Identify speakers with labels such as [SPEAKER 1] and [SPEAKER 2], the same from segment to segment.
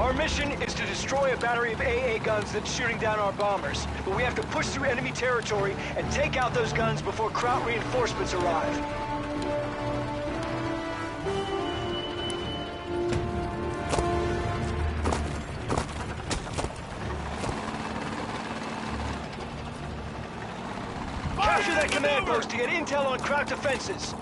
[SPEAKER 1] Our mission is to destroy a battery of AA guns that's shooting down our bombers. But we have to push through enemy territory and take out those guns before Kraut reinforcements arrive. Capture that command post to get intel on Kraut defenses.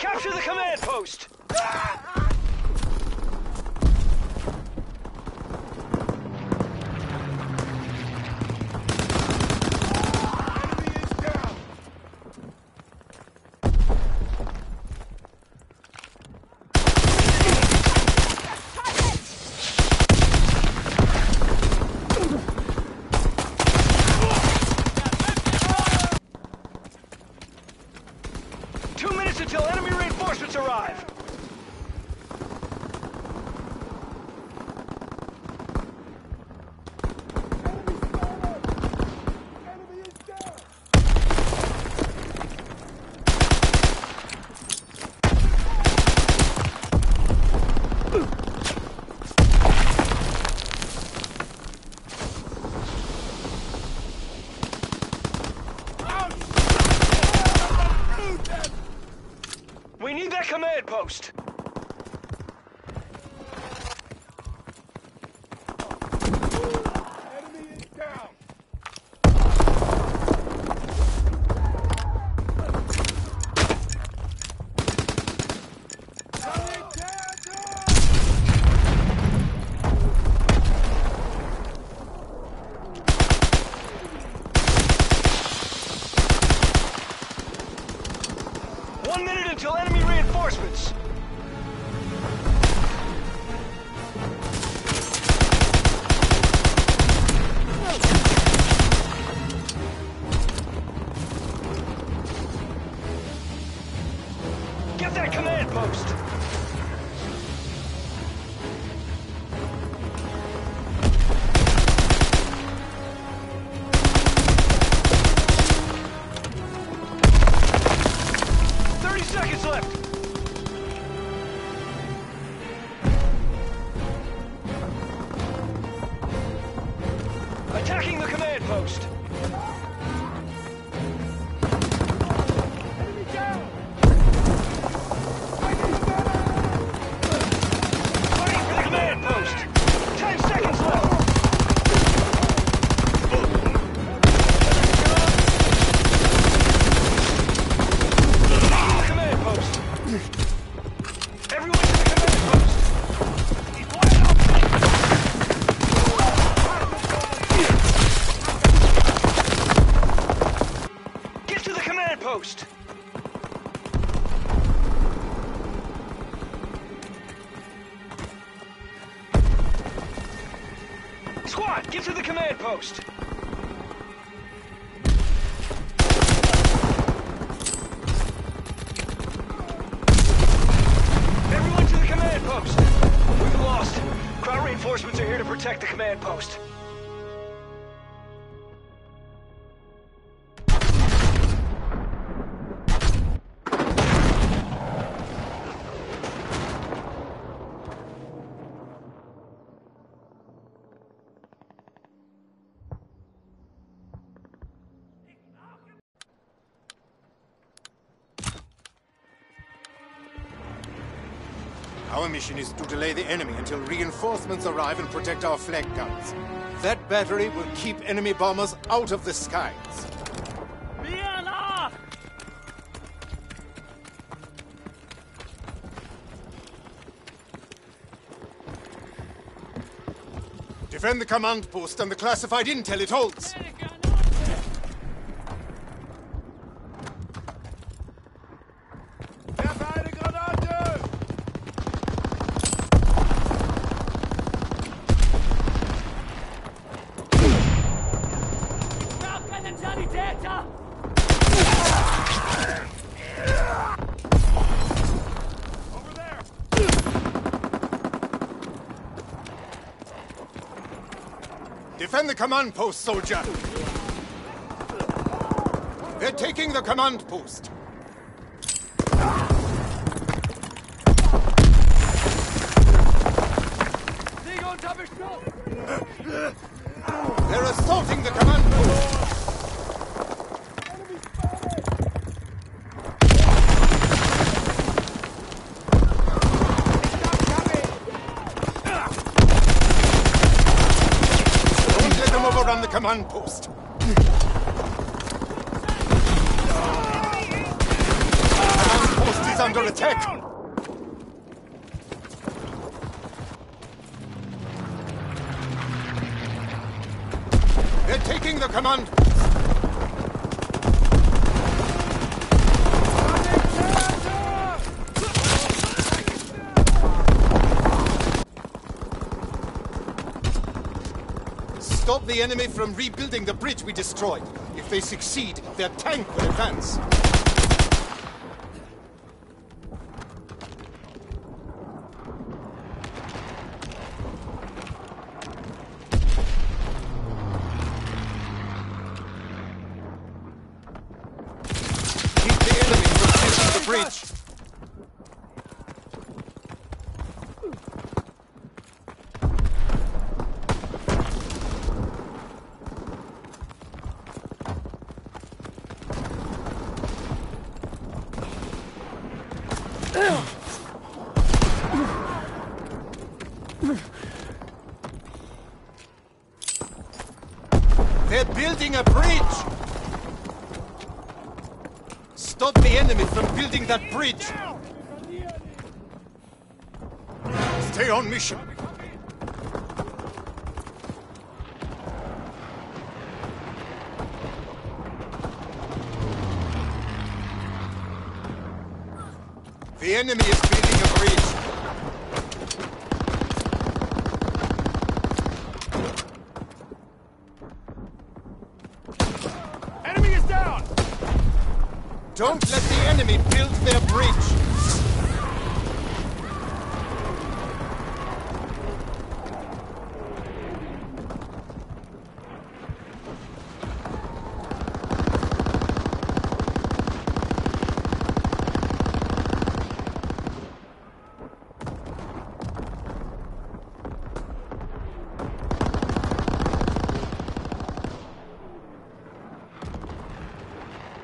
[SPEAKER 1] Capture the command post!
[SPEAKER 2] Ah! Mission is to delay the enemy until reinforcements arrive and protect our flak guns. That battery will keep enemy bombers out of the skies. Defend the command post and the classified intel it holds.
[SPEAKER 3] Werfe eine Granate! Over there!
[SPEAKER 2] Defend the command post, soldier! They're taking the command post! Them overrun the command post! Command post is under attack! They're taking the command Stop the enemy from rebuilding the bridge we destroyed. If they succeed, their tank will advance. Keep the enemy from taking the bridge. They're building a bridge! Stop the enemy from building that bridge! Stay on mission. The enemy is building a bridge.
[SPEAKER 3] Enemy is down!
[SPEAKER 2] Don't let the enemy build their bridge!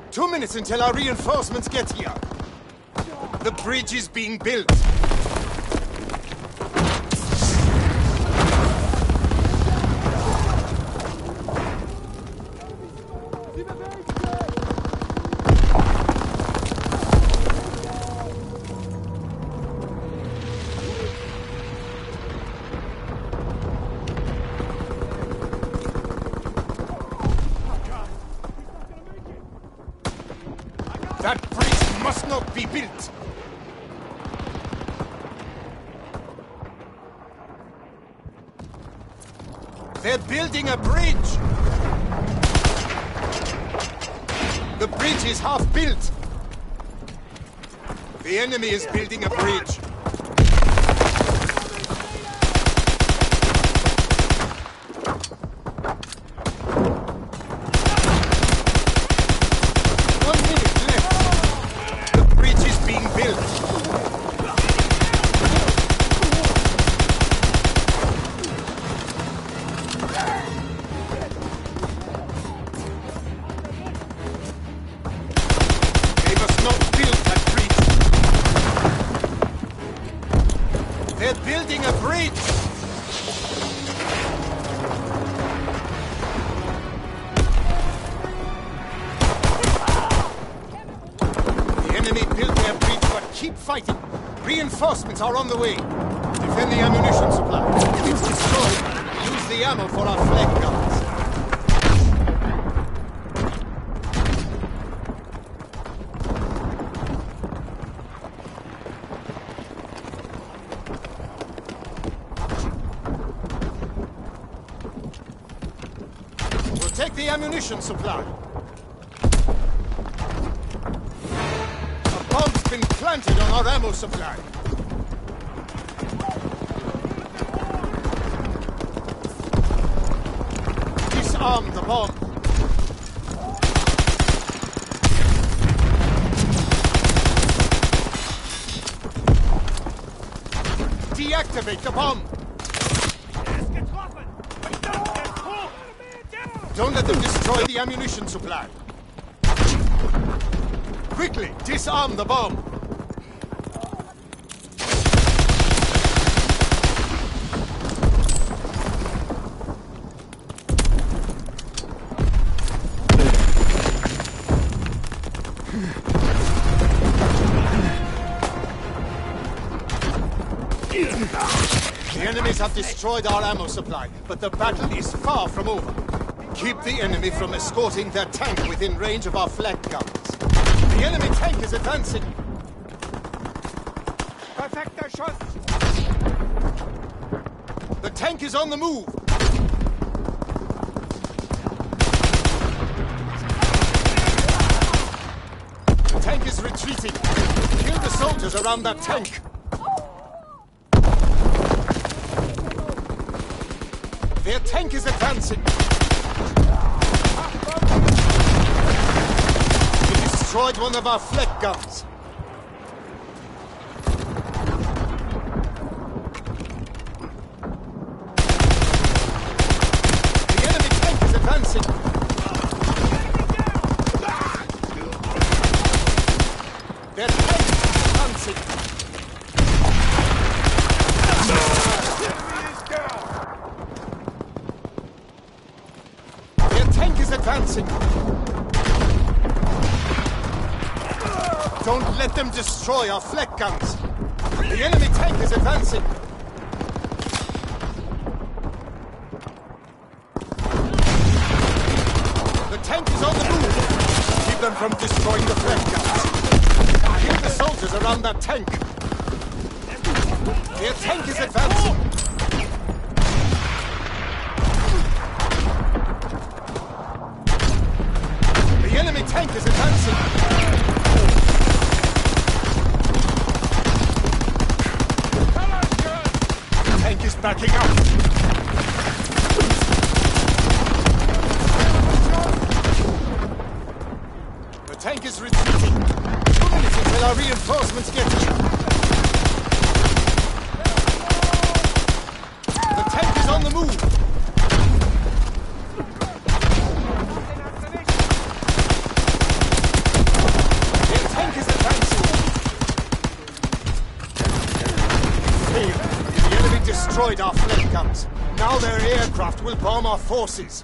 [SPEAKER 2] Two minutes until our reinforcements get here. The bridge is being built. The way. Defend the ammunition supply. If it's destroyed, use the ammo for our flak guns. Ammunition supply. Don't let them destroy the ammunition supply. Quickly, disarm the bomb. The enemies have destroyed our ammo supply, but the battle is far from over. Keep the enemy from escorting their tank within range of our flak guns. The enemy tank is advancing.
[SPEAKER 3] Perfekter Schuss!
[SPEAKER 2] The tank is on the move. The tank is retreating. Kill the soldiers around that tank. Their tank is advancing. One of let them destroy aircraft will bomb our forces.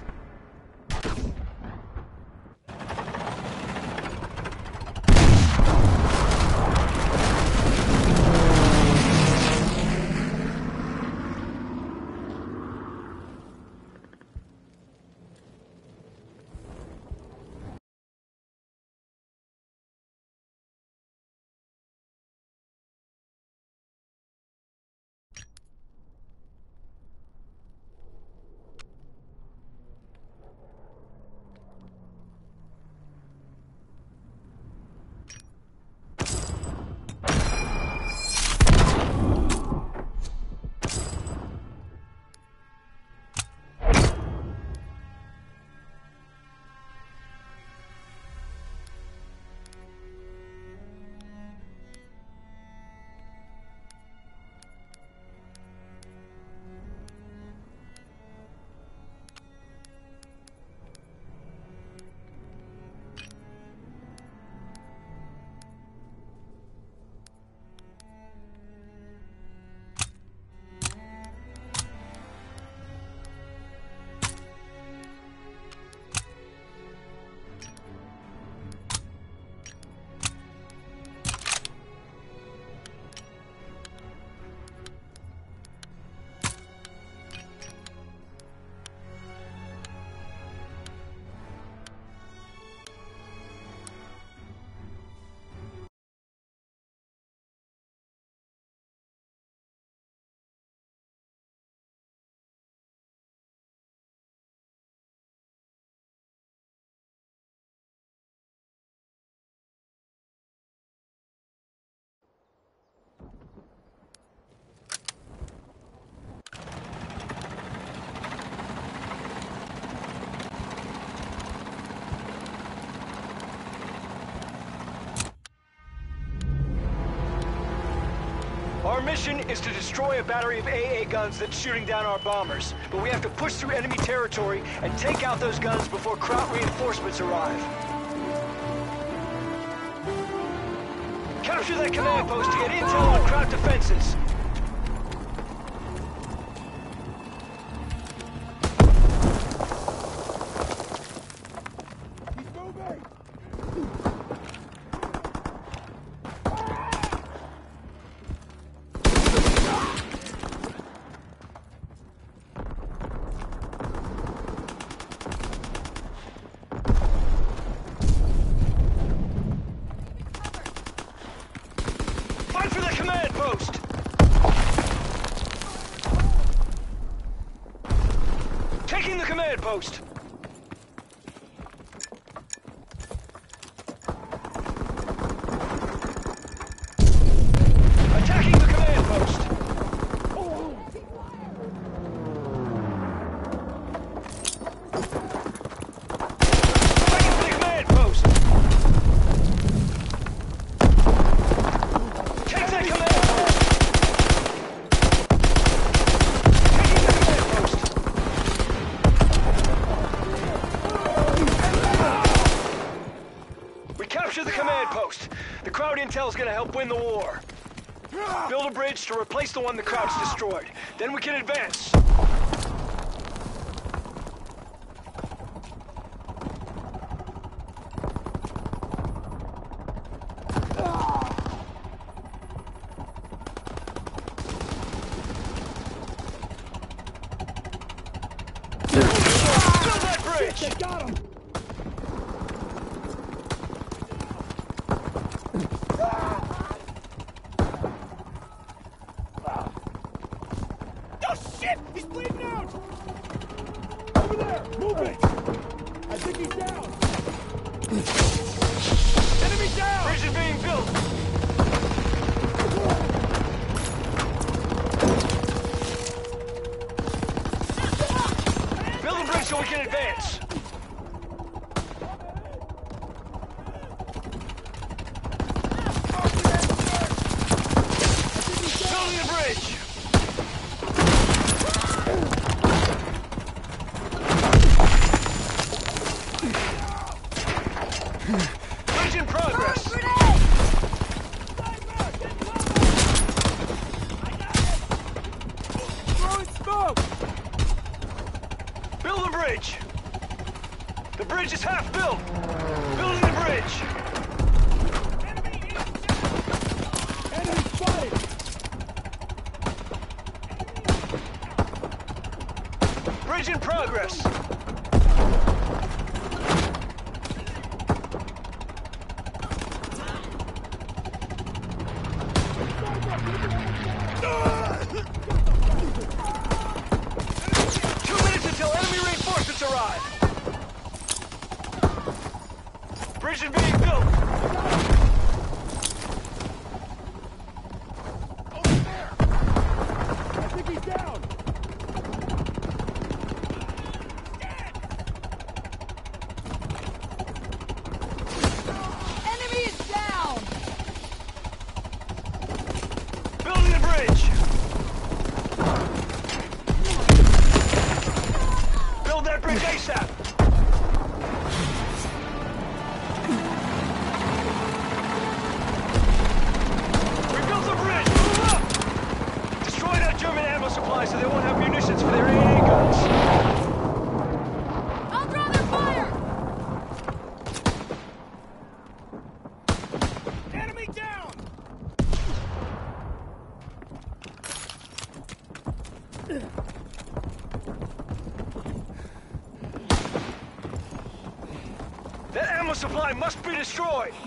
[SPEAKER 1] Our mission is to destroy a battery of AA guns that's shooting down our bombers. But we have to push through enemy territory and take out those guns before Kraut reinforcements arrive. Capture that command post to get intel on Kraut defenses. win the war. Build a bridge to replace the one the Krauts destroyed. Then we can advance. so we can advance. destroyed!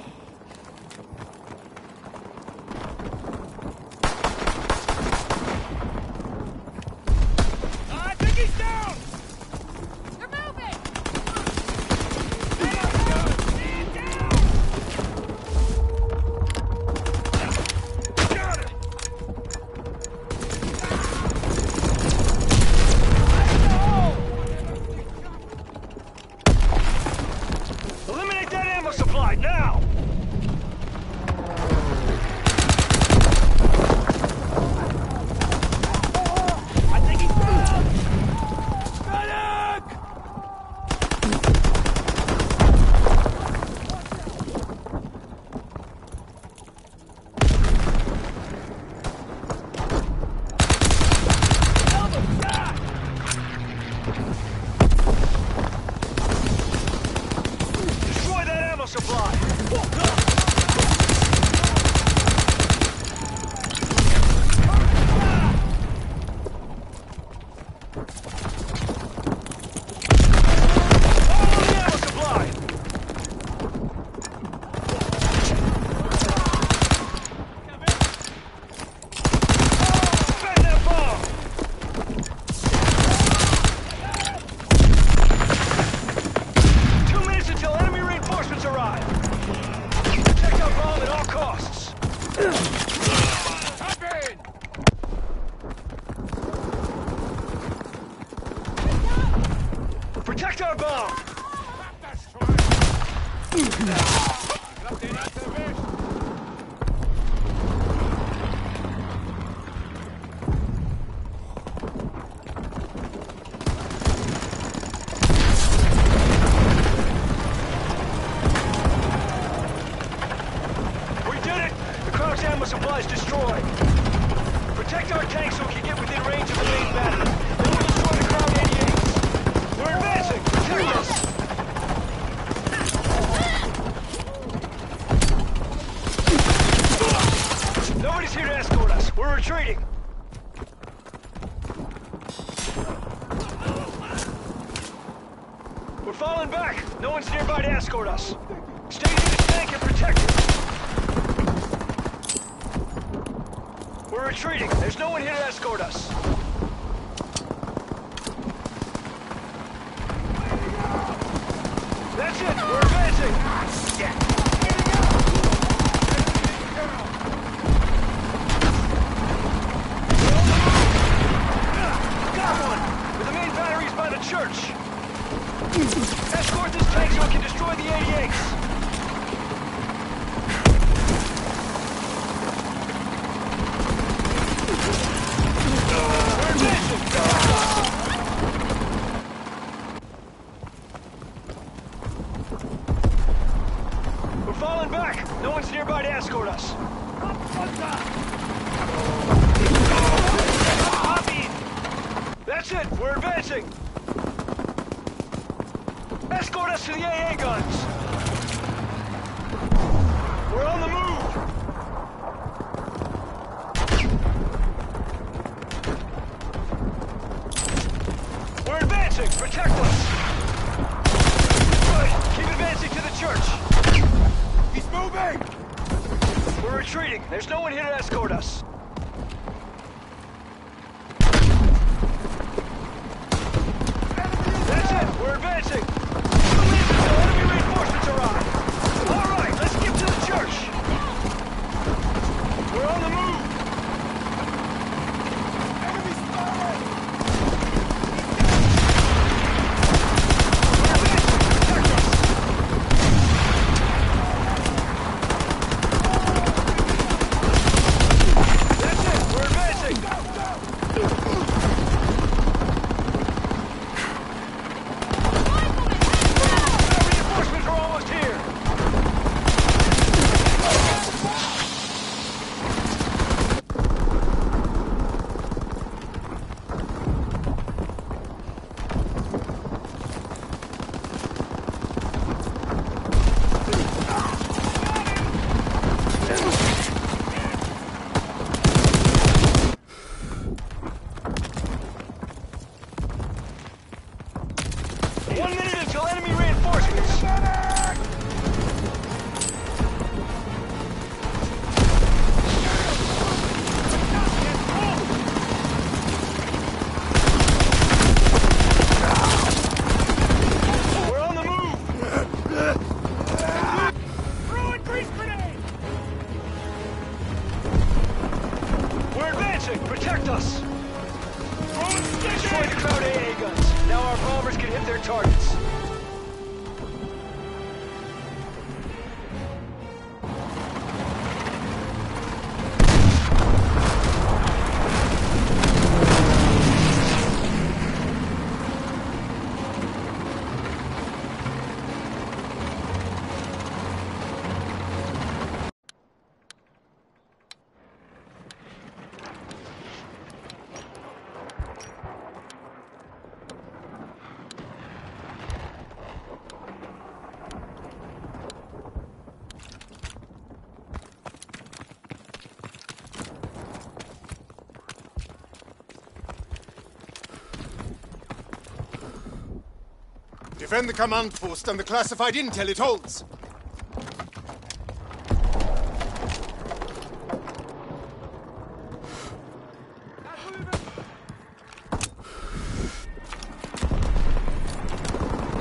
[SPEAKER 2] Defend the command post and the classified intel it holds.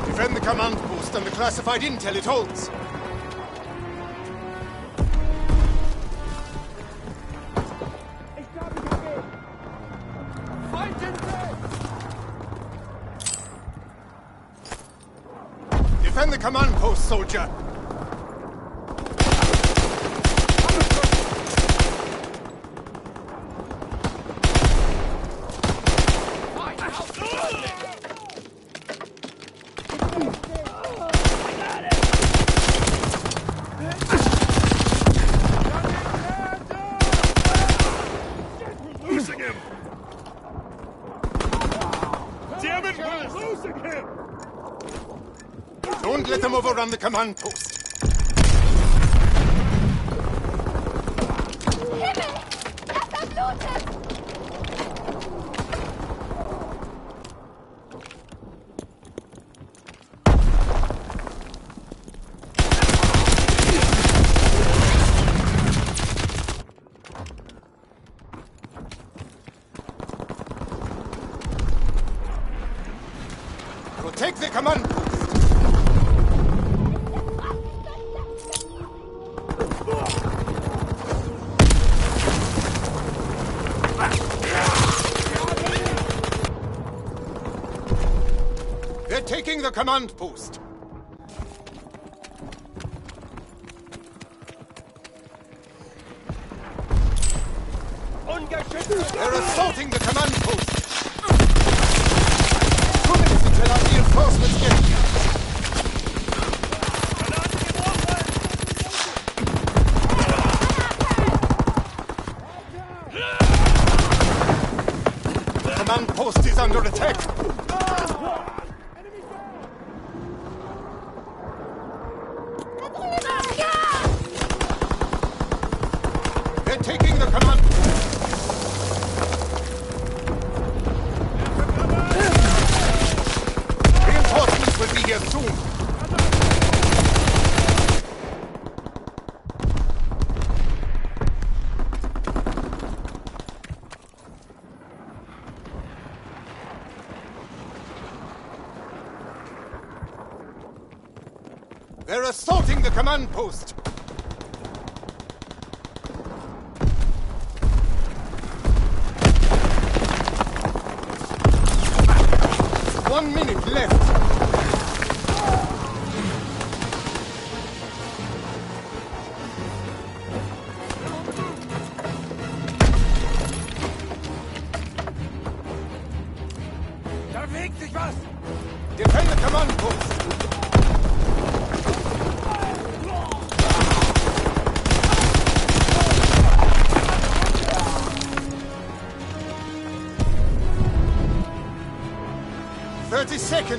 [SPEAKER 2] Defend the command post and the classified intel it holds. Soldier!
[SPEAKER 3] Losing him! Damn it, we're losing him!
[SPEAKER 2] Don't let them the post.
[SPEAKER 4] Himmel! Das looten!
[SPEAKER 2] Protect the command post. Command post. Assaulting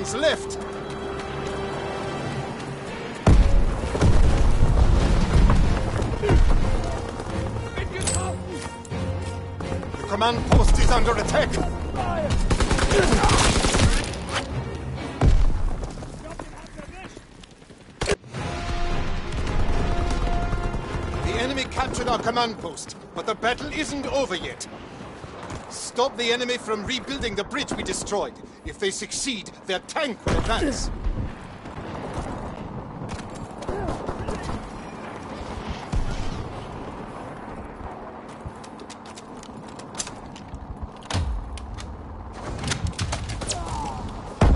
[SPEAKER 2] Thirty left. The command post is under attack. The enemy captured our command post, but the battle isn't over yet. Stop the enemy from rebuilding the bridge we destroyed. If they succeed, their tank will advance.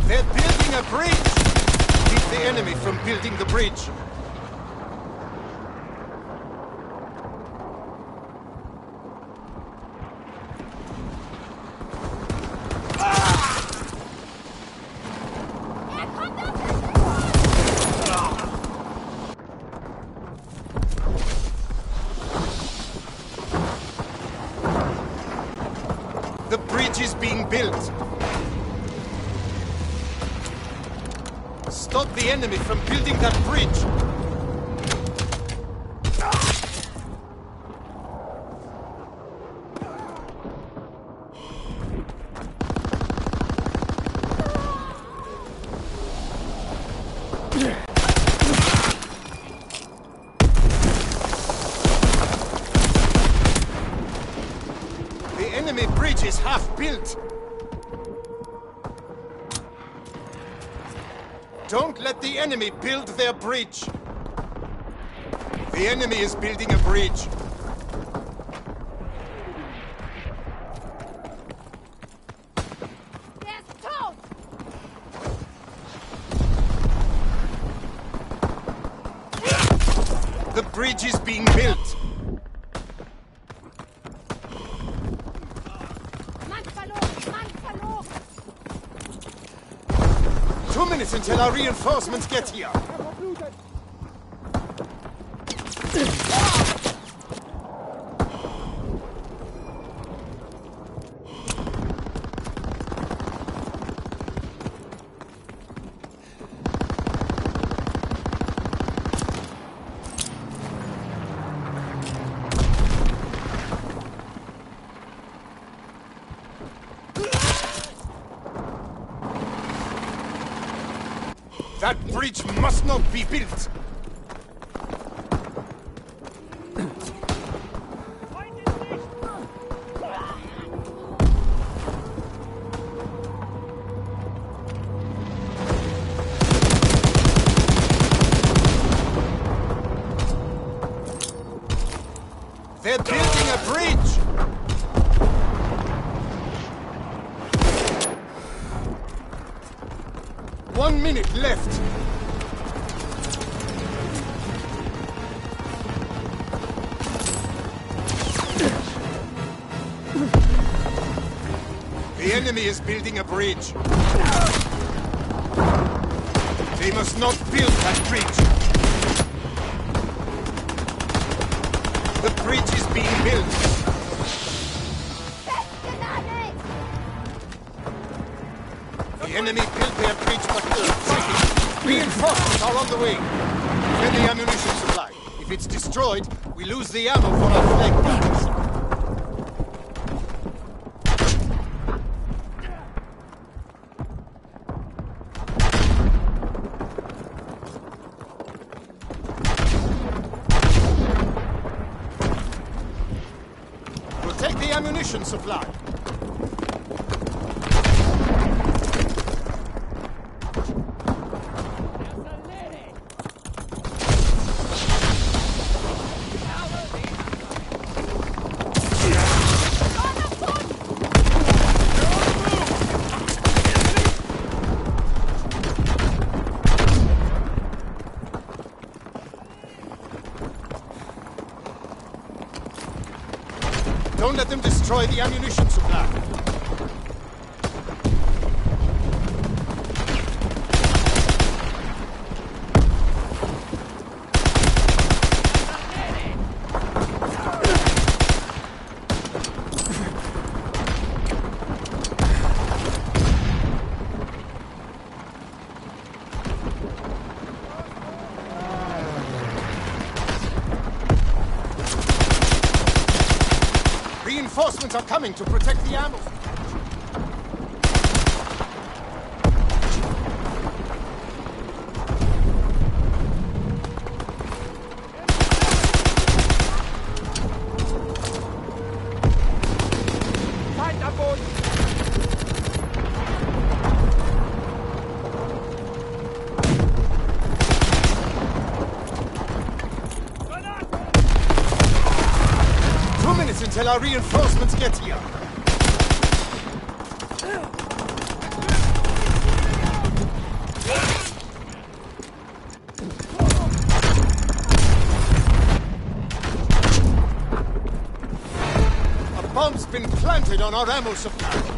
[SPEAKER 2] They're building a bridge! Keep the enemy from building the bridge. Their bridge. The enemy is building a bridge.
[SPEAKER 4] Der ist tot!
[SPEAKER 2] The bridge is being built.
[SPEAKER 4] Mann verloren! Mann verloren!
[SPEAKER 2] Two minutes until our reinforcements get here. That bridge must not be built. Is building a bridge. They must not build that bridge. The bridge is being built. The enemy built their bridge, but fighting. Reinforcements are on the way. Defend the ammunition supply. If it's destroyed, we lose the ammo for our flak guns. Protect the ammunition supply. Reinforcements are coming to protect the ammo. Our reinforcements get here. A bomb's been planted on our ammo supply.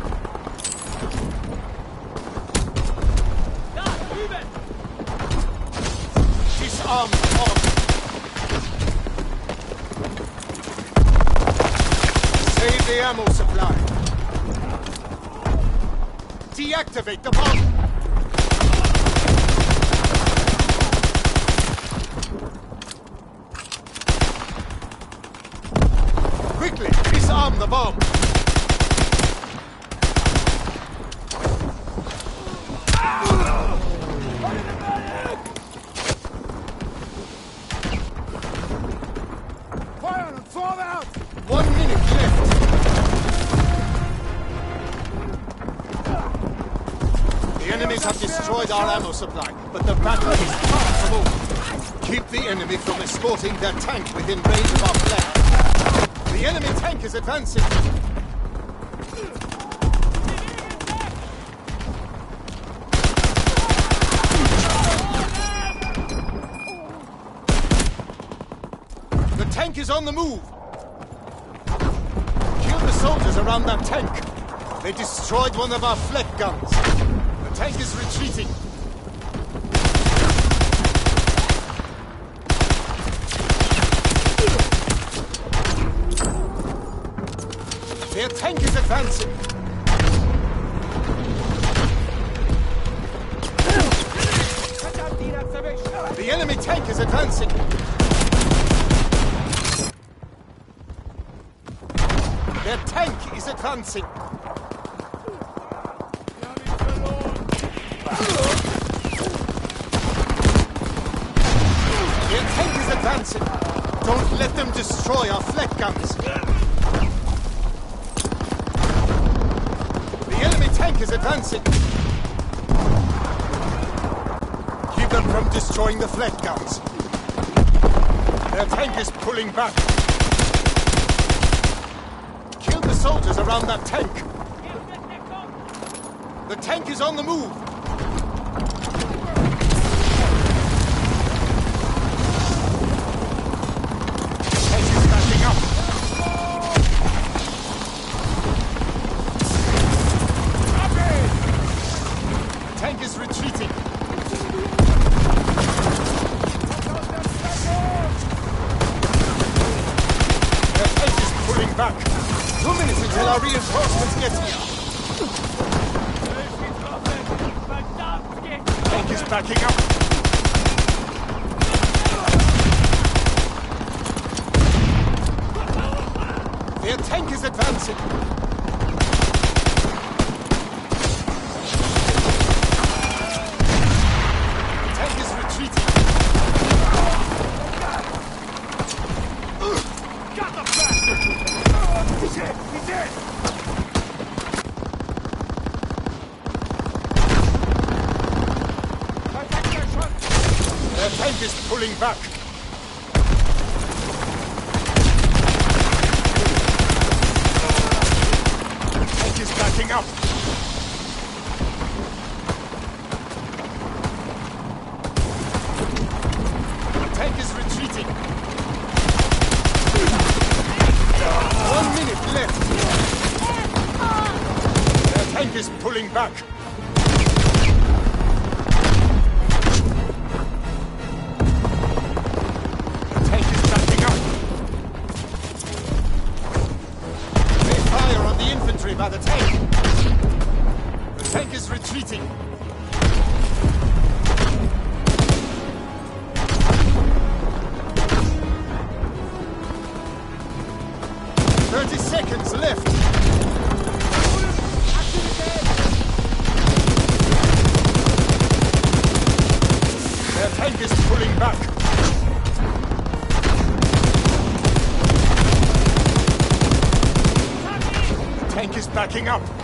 [SPEAKER 2] Deactivate the bomb. fuel supply, but the battle is possible. Keep the enemy from escorting their tank within range of our flank. The enemy tank is advancing. The tank is on the move. Kill the soldiers around that tank. They destroyed one of our flak guns. The tank is retreating. Advancing. The enemy tank is advancing. Their tank is advancing. Their tank is advancing. Don't let them destroy our flak guns. is advancing. Keep them from destroying the flak guns. Their tank is pulling back. Kill the soldiers around that tank. The tank is on the move. tank is retreating. Thirty seconds left. Their tank is pulling back. tank is backing up.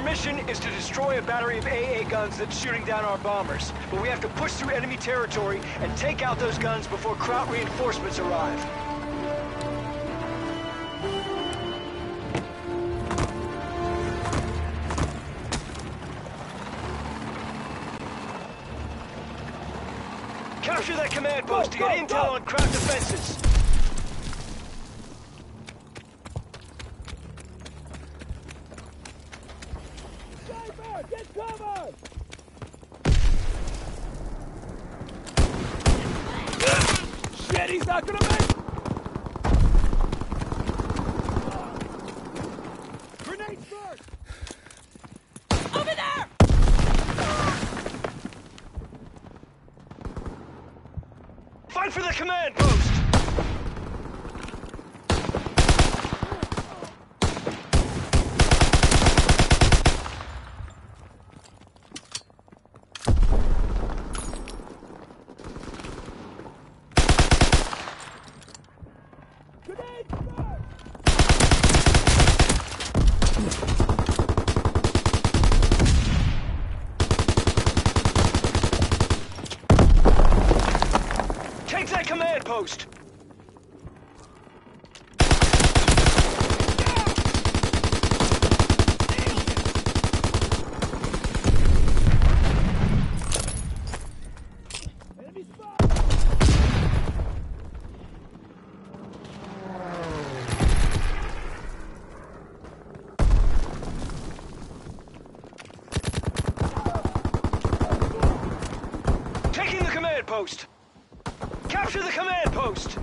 [SPEAKER 1] Mission is to destroy a battery of AA guns that's shooting down our bombers. But we have to push through enemy territory and take out those guns before Kraut reinforcements arrive. Capture that command post to get
[SPEAKER 3] go,
[SPEAKER 1] intel
[SPEAKER 3] go.
[SPEAKER 1] on Kraut defenses.
[SPEAKER 3] Sniper, get covered! Shit, he's not gonna make Grenade first!
[SPEAKER 4] Over there!
[SPEAKER 1] Fight for the command post!
[SPEAKER 3] Grenade first!
[SPEAKER 1] Take that command post!
[SPEAKER 3] Enemy spot!
[SPEAKER 1] Taking the command post! Capture the command post!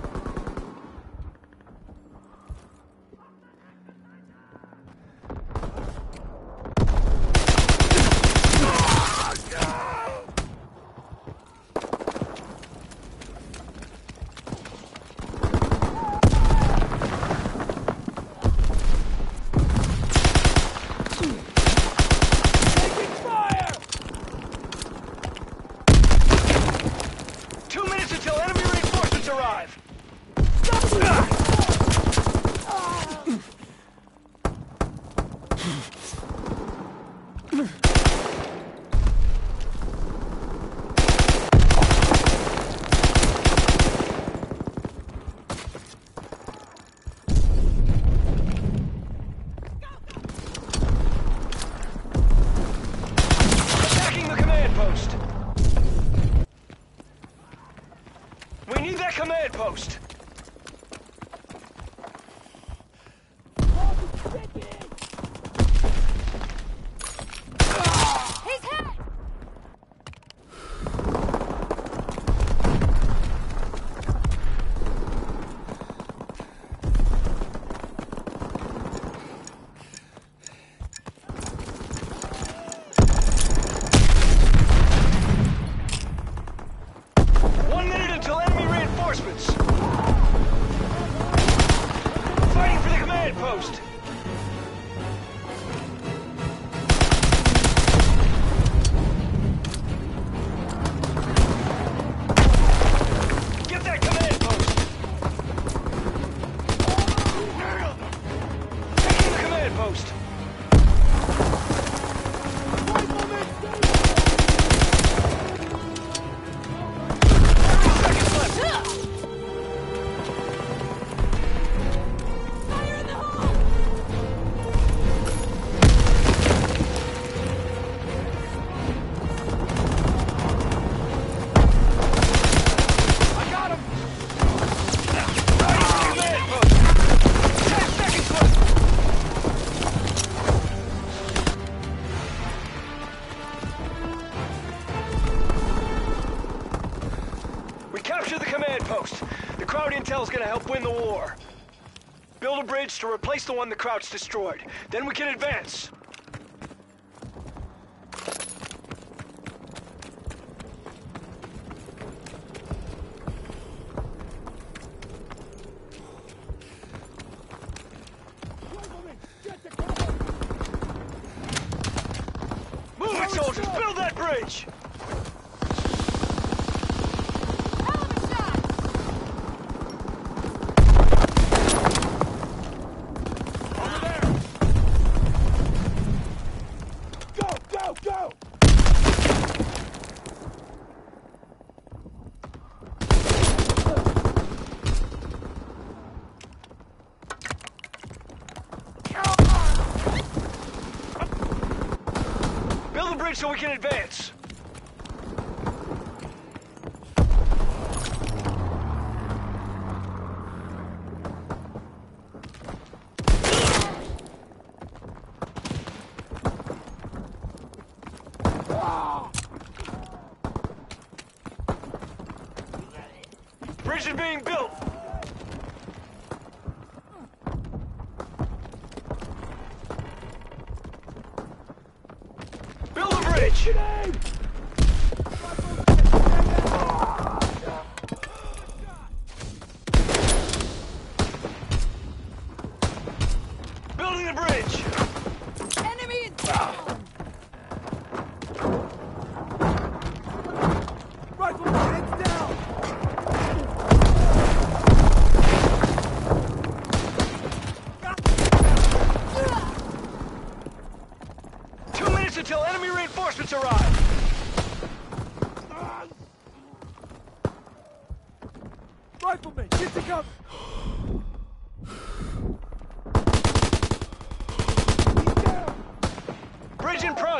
[SPEAKER 1] One the Kraut's destroyed. Then we can advance.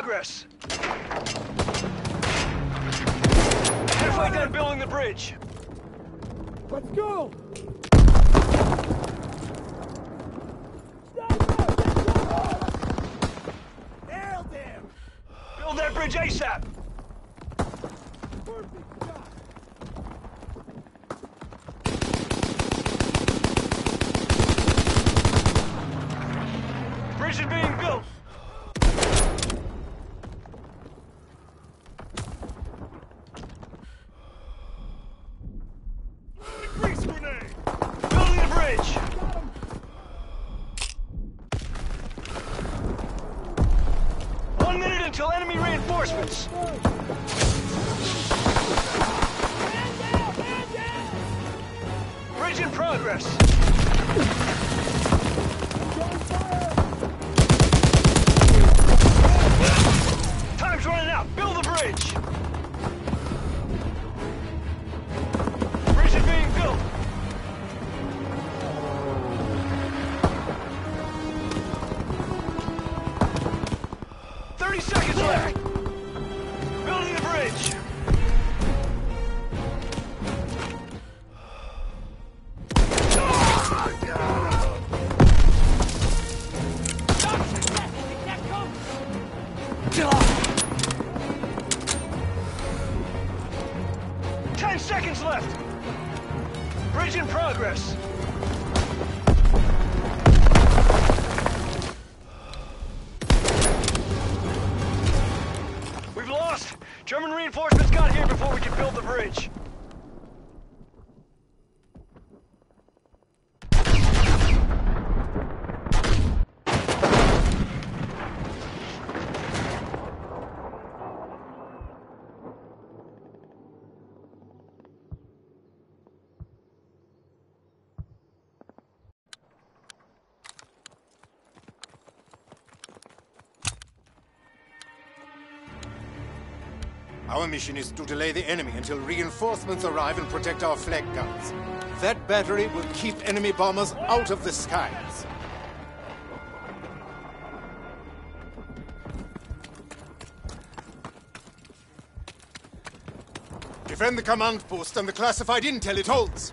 [SPEAKER 5] Progress. Halfway done building the bridge.
[SPEAKER 1] Let's go! Nailed him!
[SPEAKER 5] Build that bridge ASAP.
[SPEAKER 1] Perfect
[SPEAKER 2] Our mission is to delay the enemy until reinforcements arrive and protect our flak guns. That battery will keep enemy bombers out of the skies. Defend the command post and the classified intel it holds.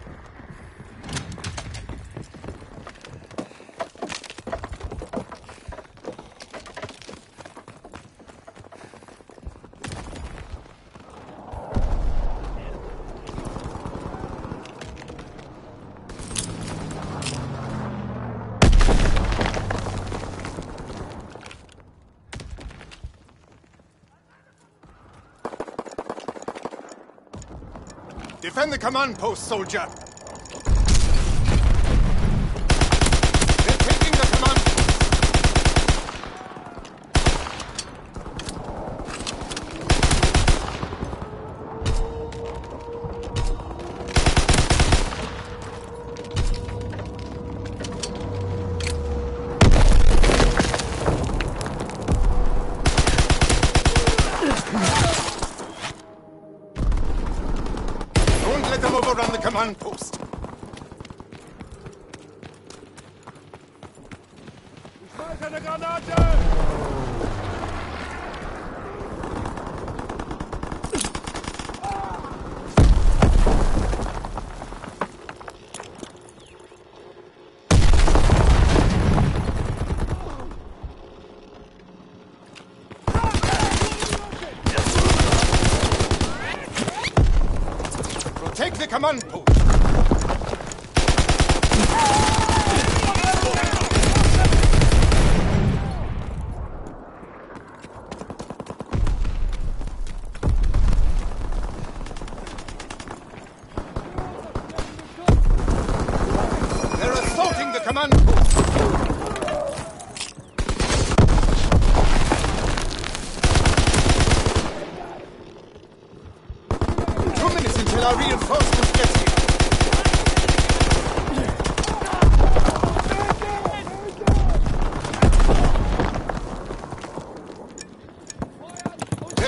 [SPEAKER 2] Defend the command post, soldier.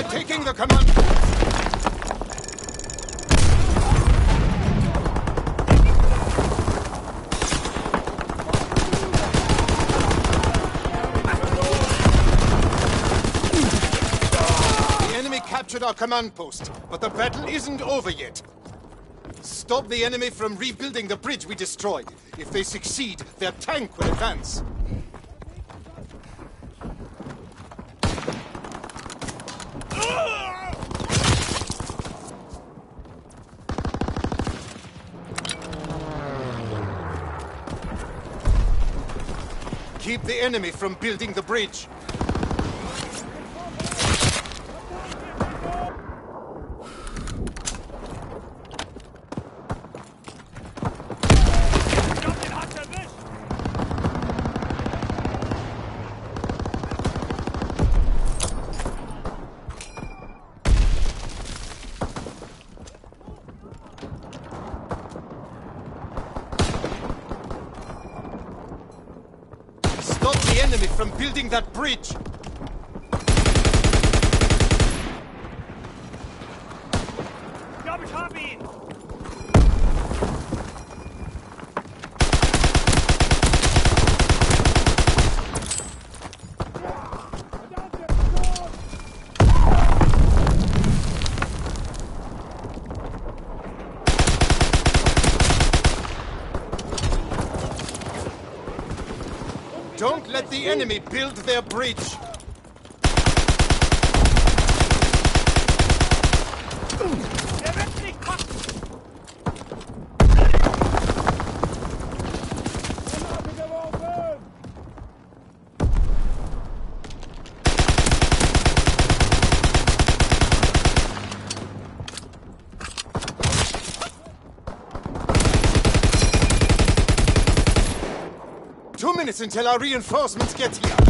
[SPEAKER 2] We're taking the command. The enemy captured our command post, but the battle isn't over yet. Stop the enemy from rebuilding the bridge we destroyed. If they succeed, their tank will advance. enemy from building the bridge. building that bridge! enemy build their bridge. until our reinforcements get here.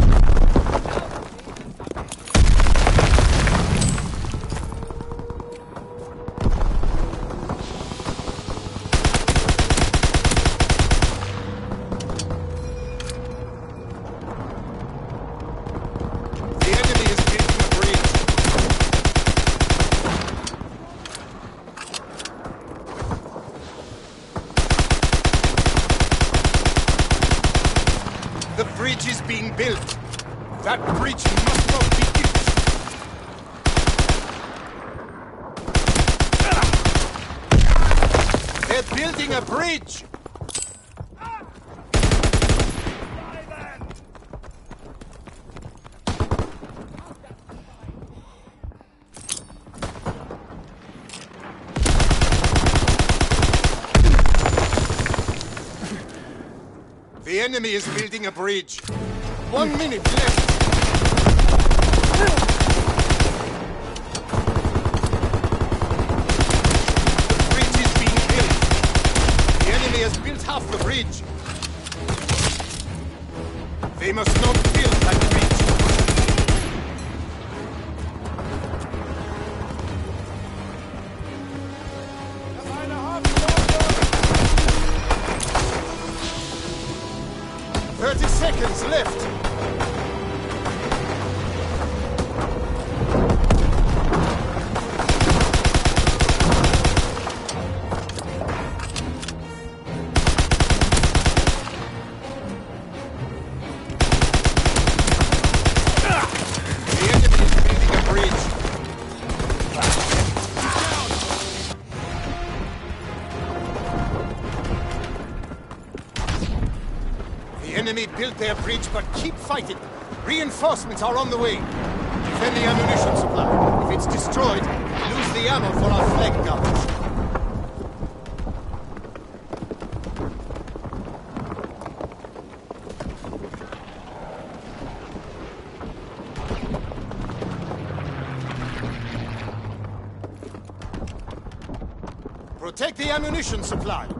[SPEAKER 2] The enemy is building a bridge. One minute left. their bridge, but keep fighting. Reinforcements are on the way. Defend the ammunition supply. If it's destroyed, lose the ammo for our flak guns. Protect the ammunition supply.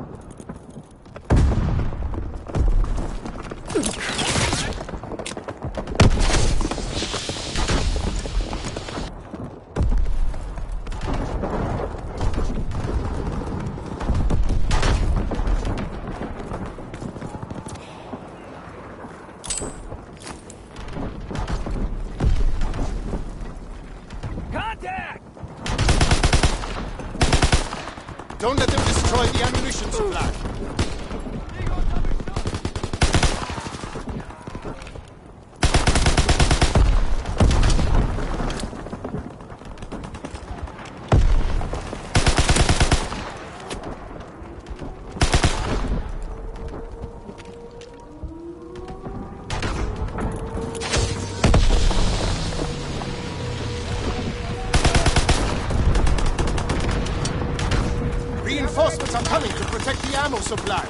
[SPEAKER 2] Supply.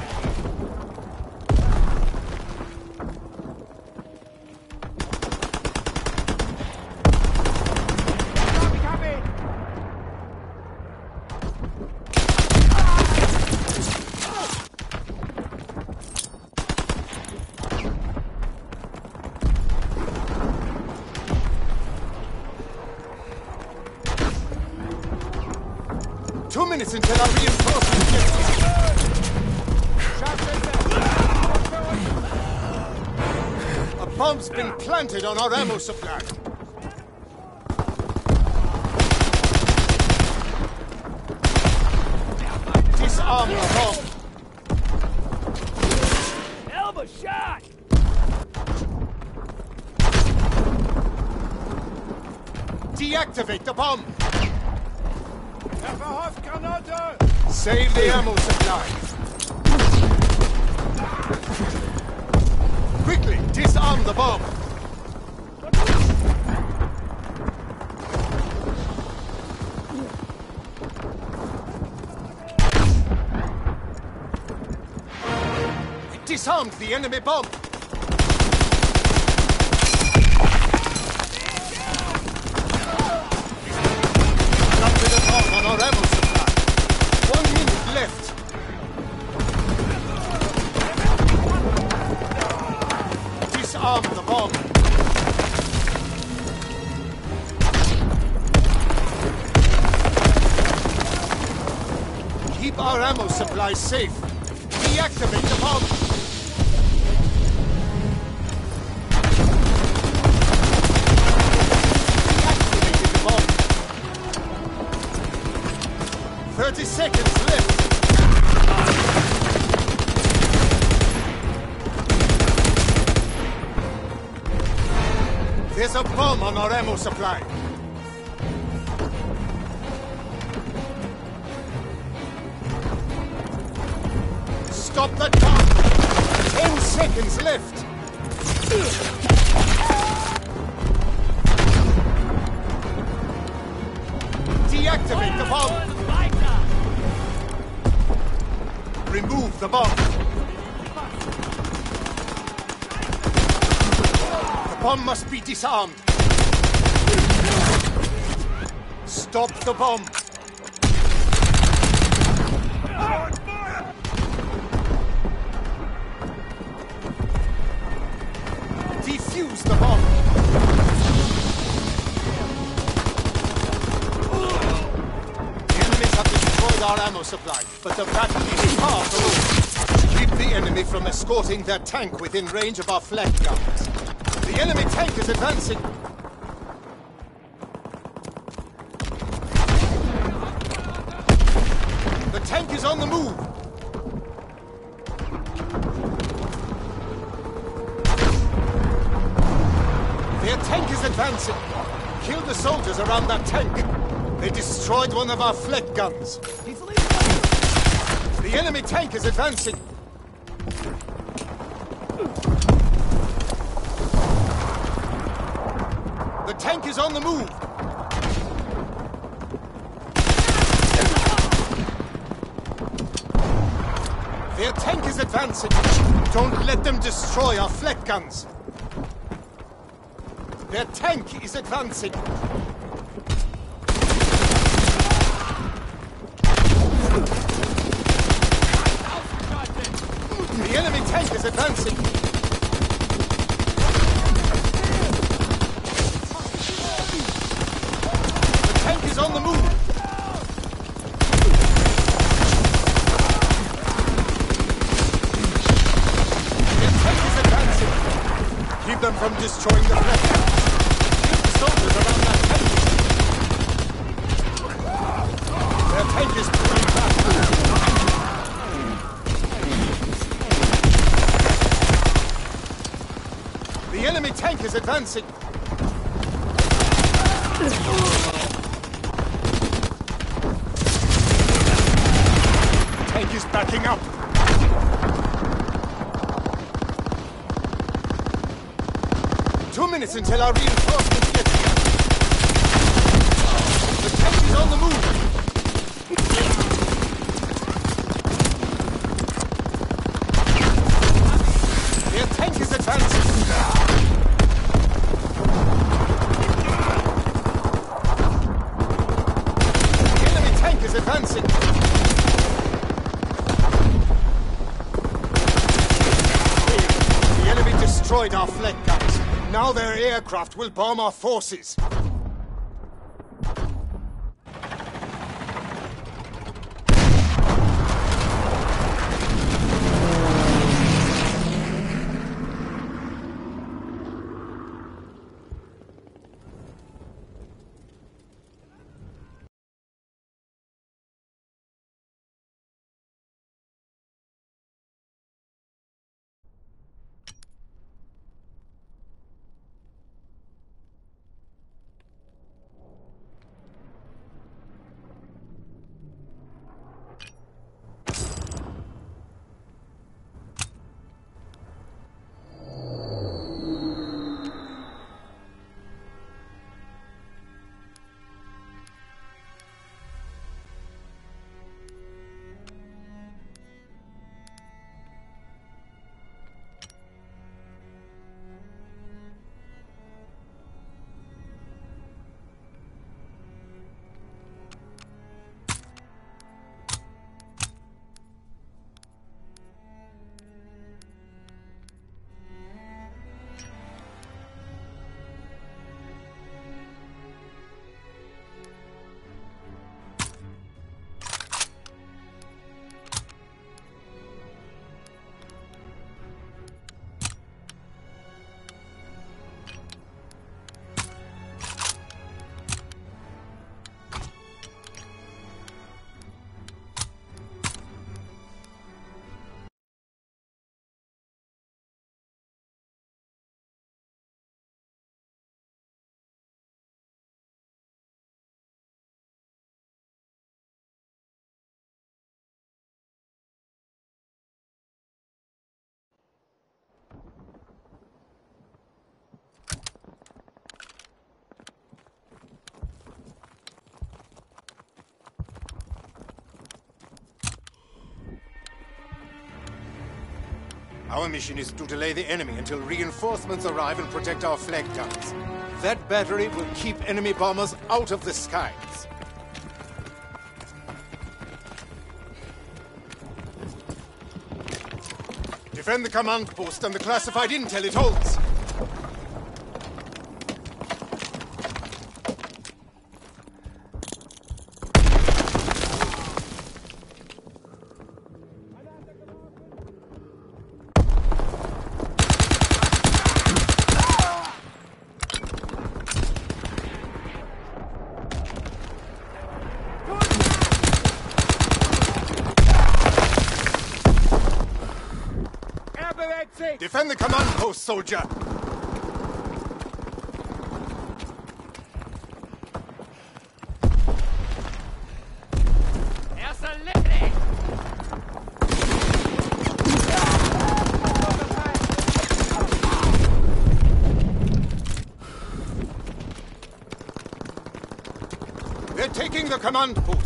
[SPEAKER 2] Two minutes until our on our ammo supply. Disarmed the enemy bomb. One minute left. Disarm the bomb. Keep our ammo supply safe. Deactivate the bomb. Seconds left. There's a bomb on our ammo supply. Stop the bomb! Ten seconds left. Deactivate the bomb. The bomb. The bomb must be disarmed. Stop the bomb. Defuse the bomb. The enemies have destroyed our ammo supply, but the battle from escorting their tank within range of our flak guns. The enemy tank is advancing. The tank is on the move. Their tank is advancing. Kill the soldiers around that tank. They destroyed one of our flak guns. The enemy tank is advancing. is on the move. Their tank is advancing. Don't let them destroy our flak guns. Their tank is advancing. The enemy tank is advancing. Destroying the. Keep the soldiers around that tank. Their tank is pulling. The enemy tank is advancing. Tank is backing up. Two minutes until aircraft will bomb our forces. Our mission is to delay the enemy until reinforcements arrive and protect our flak guns. That battery will keep enemy bombers out of the skies. Defend the command post and the classified intel it holds. Defend the command post, soldier! They're taking the command post.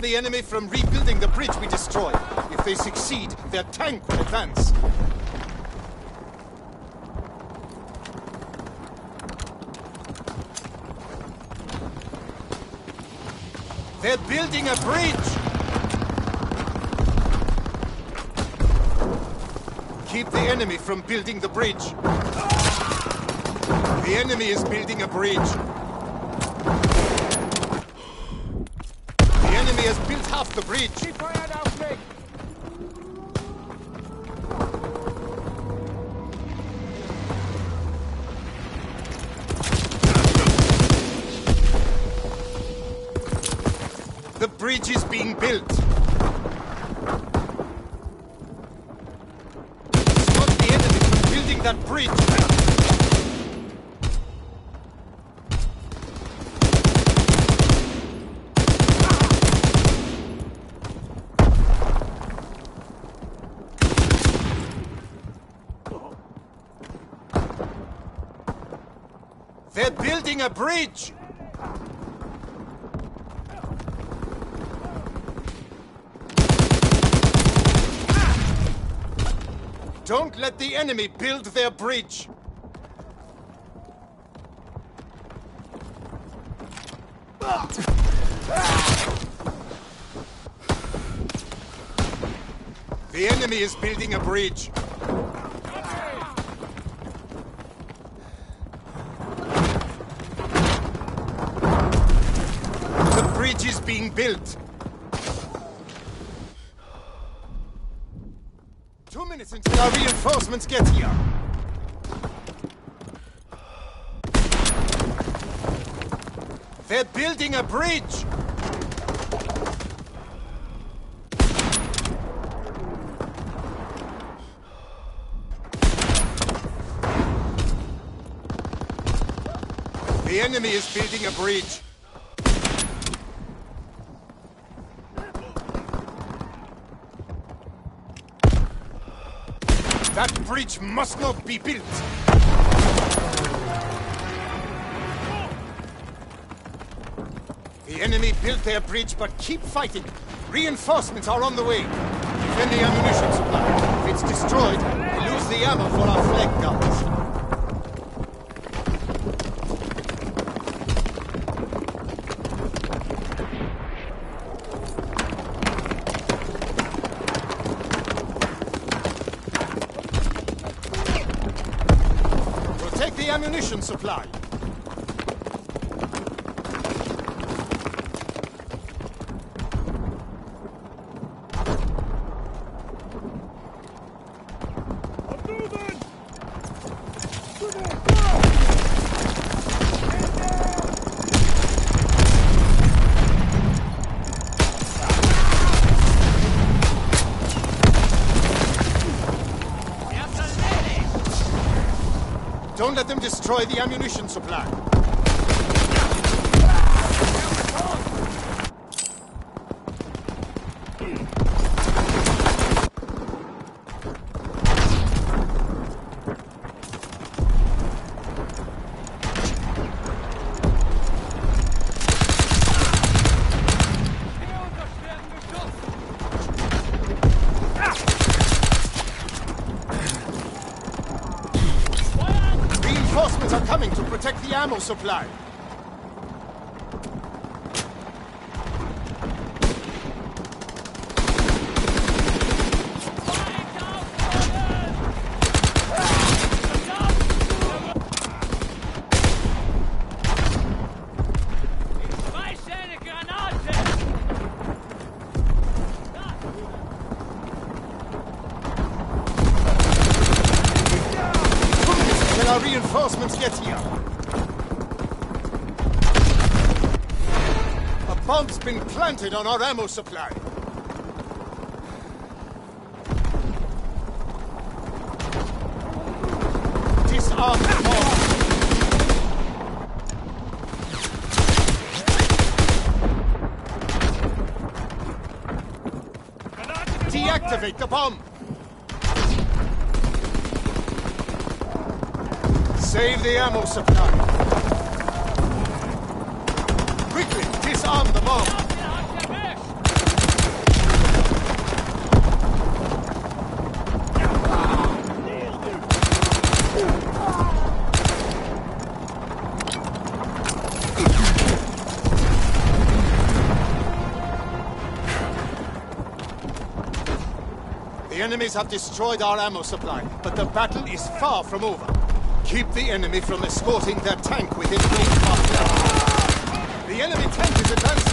[SPEAKER 2] The enemy from rebuilding the bridge we destroyed. If they succeed, their tank will advance. They're building a bridge! Keep the enemy from building the bridge. The enemy is building a bridge. The enemy has built half the bridge. Building a bridge! Don't let the enemy build their bridge! The enemy is building a bridge. Reinforcements get here. They're building a bridge! The enemy is building a bridge. That bridge must not be built! The enemy built their bridge, but keep fighting. Reinforcements are on the way. Defend the ammunition supply. If it's destroyed, we lose the ammo for our flak guns. Supply. Them destroy the ammunition supply. Reinforcements are coming to protect the ammo supply. Reinforcements get here. Bomb's been planted on our ammo supply. Disarm the bomb. Deactivate the bomb. Save the ammo supply. The enemies have destroyed our ammo supply, but the battle is far from over. Keep the enemy from escorting their tank within reach. half The enemy tank is advancing.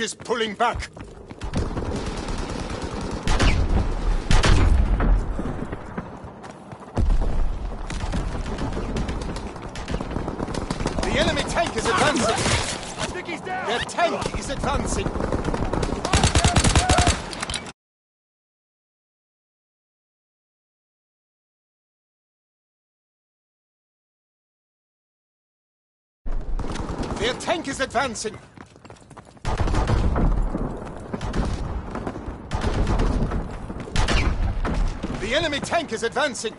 [SPEAKER 2] is pulling back. The enemy tank is advancing. Their tank is advancing. Their tank is advancing. The enemy tank is advancing!